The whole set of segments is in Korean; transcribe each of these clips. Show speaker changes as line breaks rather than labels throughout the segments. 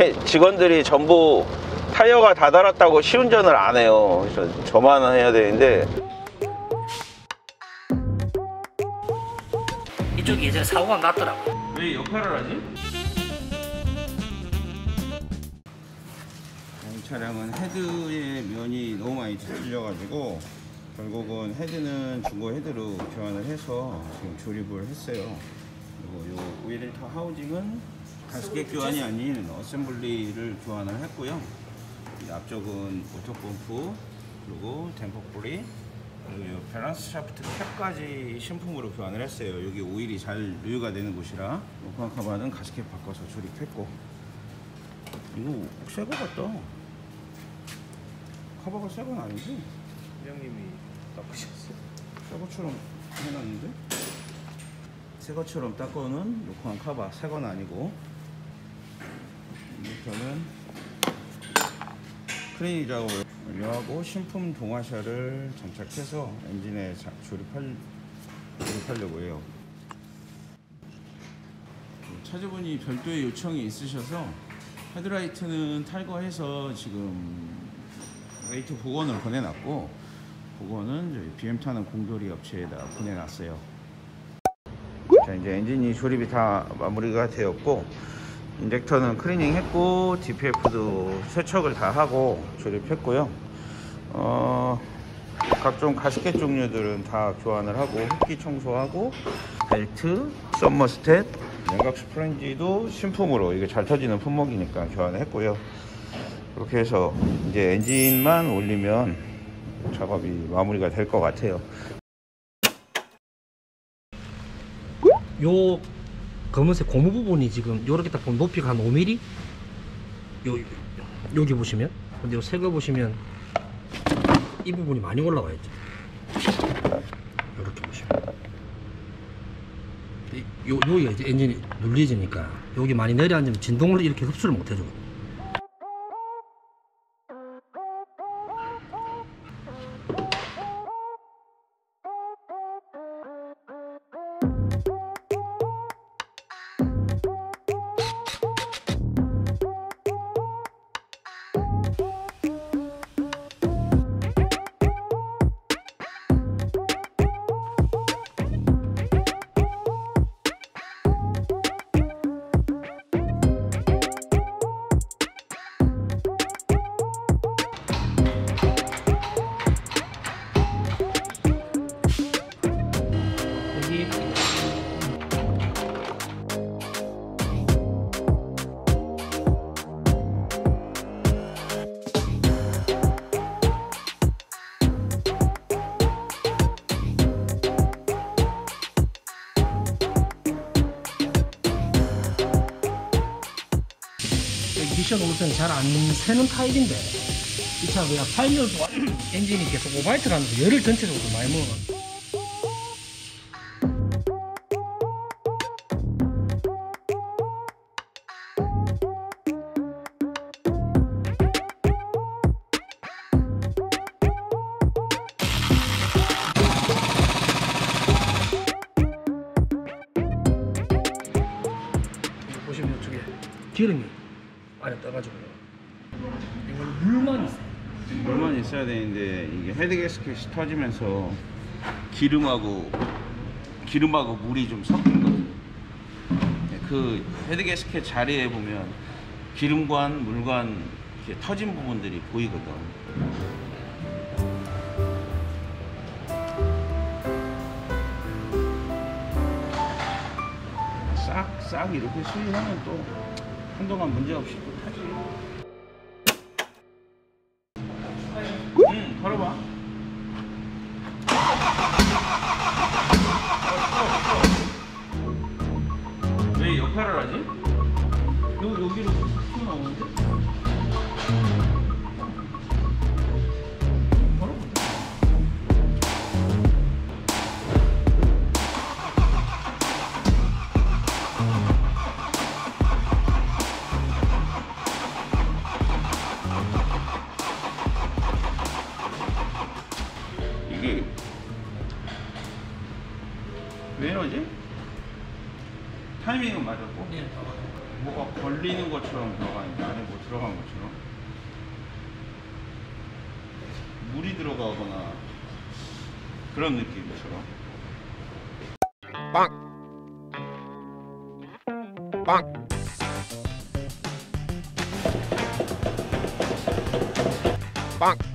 체- 직원들이 전부 타이어가 다 달았다고 시운전을 안 해요. 그래서 저만 해야 되는데
이쪽이 예전에 사고가 났더라고.
왜 역할을 하지?
이 차량은 헤드의 면이 너무 많이 뒤틀려가지고 결국은 헤드는 중고 헤드로 교환을 해서 지금 조립을 했어요. 그리고 요 오일필터 하우징은 가스켓 교환이 아닌 어셈블리를 교환을 했고요. 이 앞쪽은 워터 펌프 그리고 댐퍼 풀리 그리고 요 밸런스 샤프트 캡까지 신품으로 교환을 했어요. 여기 오일이 잘 누유가 되는 곳이라 오판 카바는 가스켓 바꿔서 조립했고 이거 새거 같다. 카바가 새 건 아니지?
형님이 바꾸셨어요.
새 것처럼 해놨는데? 새 것처럼 닦고는 로크한 카바 새건 아니고 이부터는 크레인 작업을 완료하고 신품 동화샤를 장착해서 엔진에 자- 조립할, 조립하려고 해요 차주분이 별도의 요청이 있으셔서 헤드라이트는 탈거해서 지금 라이트 복원을 보내놨고 복원은 저희 BM 타는 공돌이 업체에다 보내놨어요. 자 이제 엔진이 조립이 다 마무리가 되었고 인젝터는 클리닝 했고 DPF도 세척을 다 하고 조립했고요. 어, 각종 가스켓 종류들은 다 교환을 하고 흡기 청소하고 벨트, 써모스탯, 냉각수 플랜지도 신품으로 이게 잘 터지는 품목이니까 교환을 했고요. 그렇게 해서 이제 엔진만 올리면 작업이 마무리가 될 것 같아요.
요 검은색 고무 부분이 지금 요렇게 딱 보면 높이가 한 5mm? 요, 요- 여기 보시면. 근데 요 새거 보시면 이 부분이 많이 올라와 있죠. 요렇게 보시면. 이- 요, 여기가 이제 엔진이 눌리지니까 여기 많이 내려앉으면 진동을 이렇게 흡수를 못 해주거든요 여기 미션 올땐 잘안 새는 타입인데 이 차가 그냥 8년 동안 엔진이 계속 오바이트를 하면서 열을 전체적으로 많이 먹어 여기 보시면 이쪽에 기름이 떠가지고요. 이건 물만 있어요.
물만 있어야 되는데 이게 헤드 게스켓이 터지면서 기름하고 기름하고 물이 좀 섞인 거죠. 네, 그 헤드 게스켓 자리에 보면 기름관, 물관 이렇게 터진 부분들이 보이거든. 싹, 싹 이렇게 수리하면 또 한동안 문제 없이 또 타지. 왜 역할을 하지? 여, 여기로 튀어나오는데? 이게 왜 이러지? 타이밍은 맞았고
네.
뭐가 걸리는 것처럼 들어가니까
들어간 것처럼? 물이 들어가거나 그런 느낌처럼?
그럼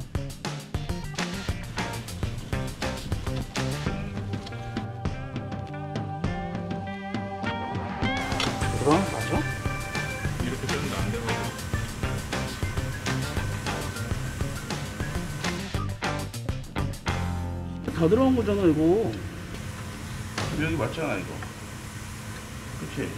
다 들어간 거잖아 이거. 여기 맞잖아 이거. 그치?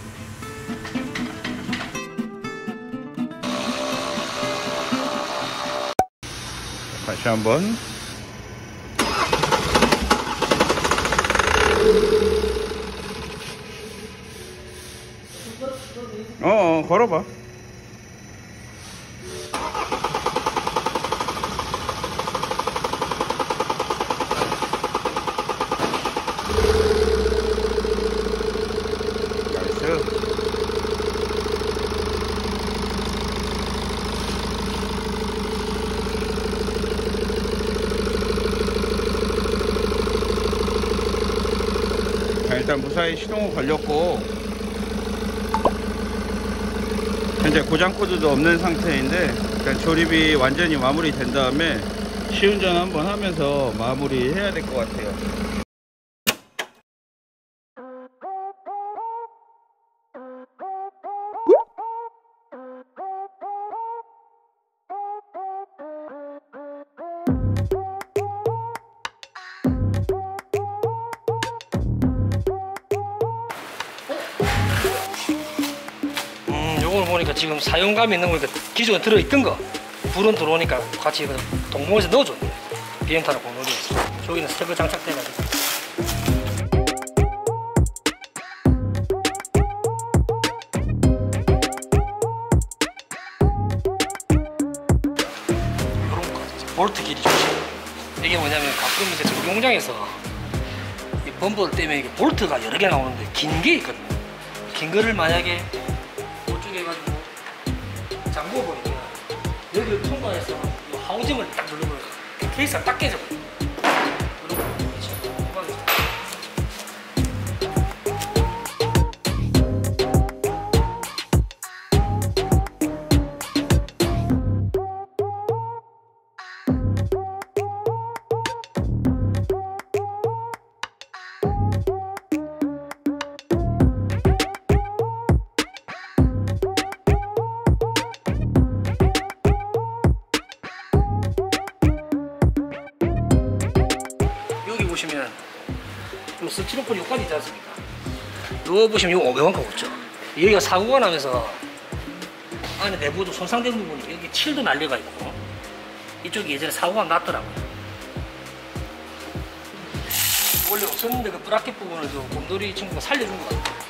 다시 한번. 어, 어 걸어봐 나이스 자, 일단 무사히 시동은 걸렸고 현재 고장 코드도 없는 상태인데 일단 조립이 완전히 마무리된 다음에 시운전 한번 하면서 마무리 해야 될 것 같아요
보니까 지금 사용감이 있는 거니까 기존에 들어있던 거 불은 들어오니까 같이 그 동봉에서 넣어줬네 비행타는 공놀이에서. 저기는 새거 장착돼가지고. 요런 거 볼트 길이 좋지. 이게 뭐냐면 가끔 이제 정비공장에서 이 범퍼 때문에 이게 볼트가 여러 개 나오는데 긴 게 있거든요. 긴 거를 만약에 잠궈 버리면 여기를 통과해서 이 하우징을 딱 누르면 케이스가 딱 깨져 버려. 여 요 스티로폼 요까지 있지 않습니까? 요 보시면 요 500원가 없죠? 여기가 사고가 나면서 안에 내부도 손상된 부분이 여기 칠도 날려가 있고 이쪽이 예전에 사고가 났더라고요. 원래 없었는데 그 브라켓 부분을 저 곰돌이 친구가 살려준 것 같아요.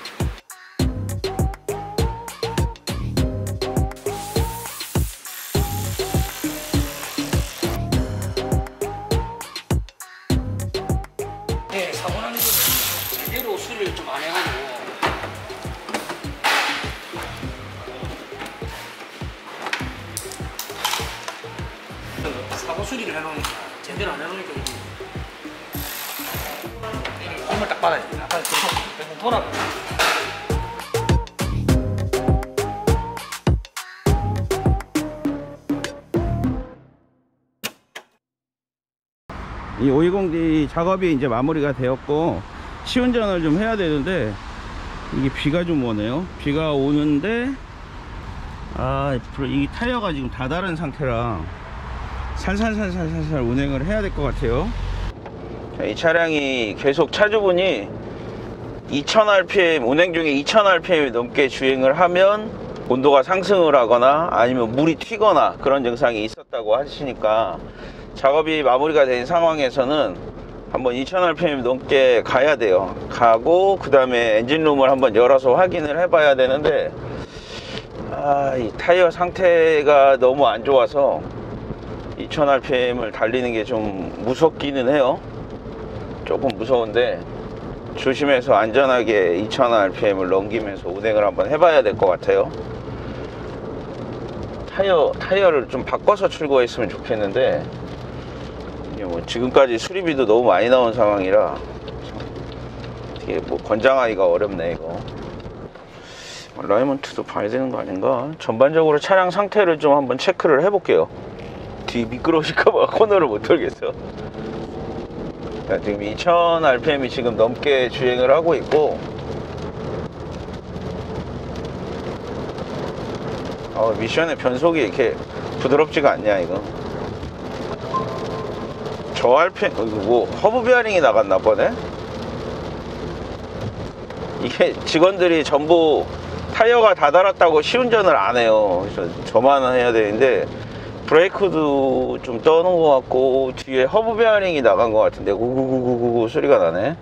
사고 수리를 해놓으니까 제대로 안 해놓으니까 이게 힘을 딱 받아야 돼. 아까 계속 계속 돌아가.
이 520D 작업이 이제 마무리가 되었고 시운전을 좀 해야 되는데 이게 비가 좀 오네요 비가 오는데 아, 이 타이어가 지금 다 다른 상태라 살살살살살살 운행을 해야 될 것 같아요. 이 차량이 계속 차주분이 2000rpm 운행 중에 2000rpm이 넘게 주행을 하면 온도가 상승을 하거나 아니면 물이 튀거나 그런 증상이 있었다고 하시니까 작업이 마무리가 된 상황에서는 한번 2000rpm 넘게 가야 돼요. 가고 그 다음에 엔진룸을 한번 열어서 확인을 해 봐야 되는데 아, 이 타이어 상태가 너무 안 좋아서 2000rpm을 달리는 게 좀 무섭기는 해요. 조금 무서운데 조심해서 안전하게 2000rpm을 넘기면서 운행을 한번 해봐야 될 것 같아요. 타이어 타이어를 좀 바꿔서 출고했으면 좋겠는데 이게 뭐 지금까지 수리비도 너무 많이 나온 상황이라 참 되게 뭐 권장하기가 어렵네 이거. 라이먼트도 봐야 되는 거 아닌가? 전반적으로 차량 상태를 좀 한번 체크를 해 볼게요 뒤 미끄러우실까봐 코너를 못 돌겠어. 자, 지금 2000 RPM이 지금 넘게 주행을 하고 있고 어, 미션의 변속이 이렇게 부드럽지가 않냐 이거? 저 RPM 어, 이거 뭐 허브 베어링이 나갔나 보네? 이게 직원들이 전부 타이어가 다 닳았다고 시운전을 안 해요. 그래서 저만 해야 되는데 브레이크도 좀 떠는 것 같고 뒤에 허브 베어링이 나간 것 같은데 구구구구구 소리가 나네.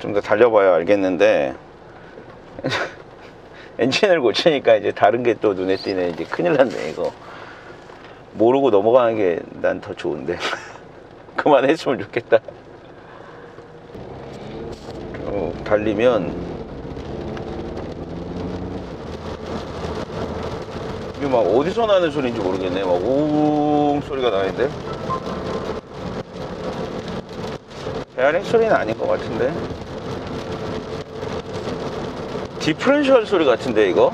좀 더 달려봐야 알겠는데 엔진을 고치니까 이제 다른 게 또 눈에 띄네. 이제 큰일 났네 이거. 모르고 넘어가는 게 난 더 좋은데. 그만했으면 좋겠다. 어, 달리면 이게 막 어디서 나는 소리인지 모르겠네. 막 우웅 소리가 나는데? 베어링 소리는 아닌 것 같은데? differential 소리 같은데 이거?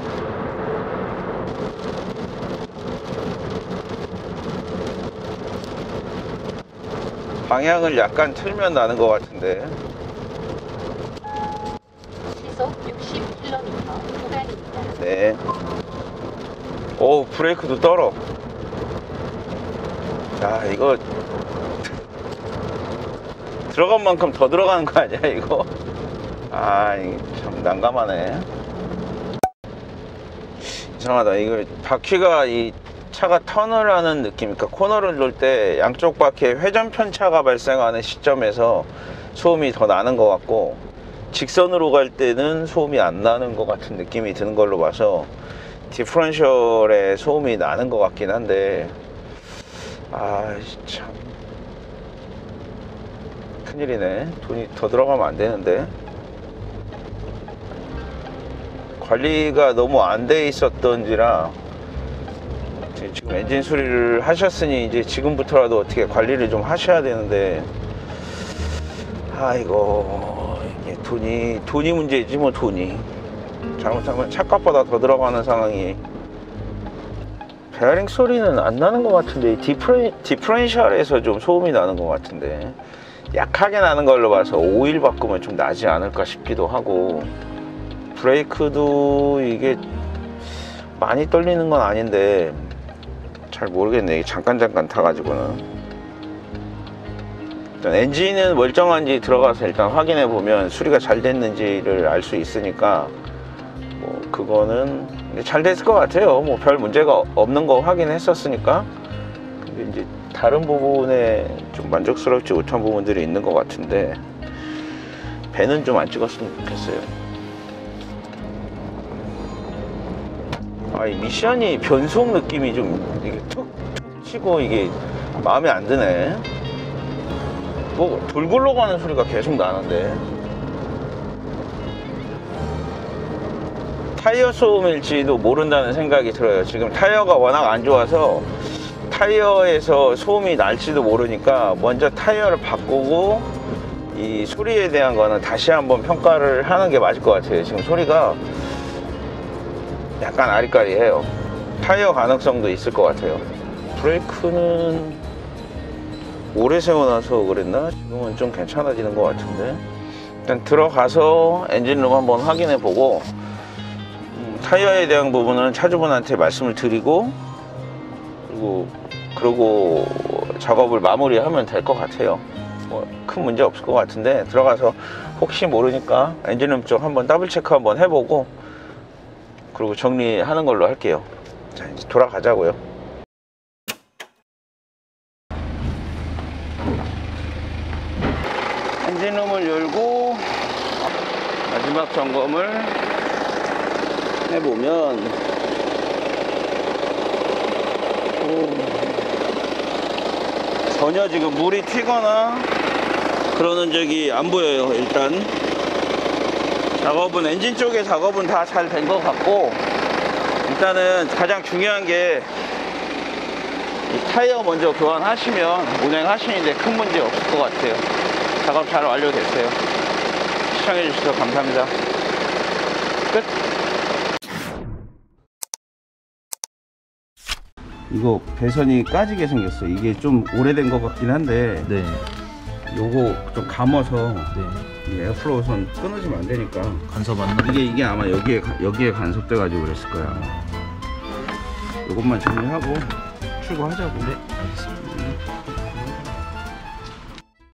방향을 약간 틀면 나는 것 같은데.
시속 60km 구간입니다.
네. 오 브레이크도 떨어. 야 이거 들어간 만큼 더 들어가는 거 아니야 이거? 아참 난감하네. 이상하다. 이거 바퀴가 이 차가 턴을 하는 느낌, 그러니까 코너를 놓을 때 양쪽 바퀴에 회전 편차가 발생하는 시점에서 소음이 더 나는 것 같고 직선으로 갈 때는 소음이 안 나는 것 같은 느낌이 드는 걸로 봐서 디퍼런셜에 소음이 나는 것 같긴 한데 아참. 큰일이네. 돈이 더 들어가면 안 되는데. 관리가 너무 안 돼 있었던지라 지금 엔진 수리를 하셨으니 이제 지금부터라도 어떻게 관리를 좀 하셔야 되는데 아이고 돈이 돈이 문제지 뭐 돈이 잘못하면 차값보다 더 들어가는 상황이. 베어링 소리는 안 나는 것 같은데 디프레, differential에서 좀 소음이 나는 것 같은데 약하게 나는 걸로 봐서 오일 바꾸면 좀 낫지 않을까 싶기도 하고 브레이크도 이게 많이 떨리는 건 아닌데 잘 모르겠네. 잠깐 잠깐 타가지고는. 일단 엔진은 멀쩡한지 들어가서 일단 확인해 보면 수리가 잘 됐는지를 알 수 있으니까 뭐 그거는 잘 됐을 것 같아요. 뭐 별 문제가 없는 거 확인했었으니까. 근데 이제 다른 부분에 좀 만족스럽지 못한 부분들이 있는 것 같은데 배는 좀 안 찍었으면 좋겠어요. 아이 미션이 변속 느낌이 좀 이게 툭 툭 치고 이게 마음에 안 드네. 뭐 돌 굴러 가는 소리가 계속 나는데 타이어 소음일지도 모른다는 생각이 들어요. 지금 타이어가 워낙 안 좋아서 타이어에서 소음이 날지도 모르니까 먼저 타이어를 바꾸고 이 소리에 대한 거는 다시 한번 평가를 하는 게 맞을 것 같아요. 지금 소리가 약간 아리까리해요. 타이어 가능성도 있을 것 같아요. 브레이크는 오래 세워놔서 그랬나? 지금은 좀 괜찮아지는 것 같은데. 일단 들어가서 엔진룸 한번 확인해 보고 음, 타이어에 대한 부분은 차주분한테 말씀을 드리고 그리고 그러고 작업을 마무리하면 될 것 같아요. 뭐 큰 문제 없을 것 같은데 들어가서 혹시 모르니까 엔진룸 쪽 한번 더블 체크 한번 해보고 그리고 정리하는 걸로 할게요. 자 이제 돌아가자고요. 엔진룸을 열고 마지막 점검을 해보면 오, 전혀 지금 물이 튀거나 그러는 적이 안 보여요 일단 작업은 엔진 쪽의 작업은 다 잘 된 것 같고 일단은 가장 중요한 게이 타이어 먼저 교환하시면 운행하시는데 큰 문제 없을 것 같아요. 작업 잘 완료됐어요. 시청해주셔서 감사합니다. 끝. 이거 배선이 까지게 생겼어. 이게 좀 오래된 것 같긴 한데
네.
요거 좀 감아서
네.
이 airflow 선 끊어지면 안 되니까
간섭 맞나?
이게 이게 아마 여기에 가- 여기에 간섭돼 가지고 그랬을 거야. 요것만 정리하고 출고하자고.
네, 알겠습니다.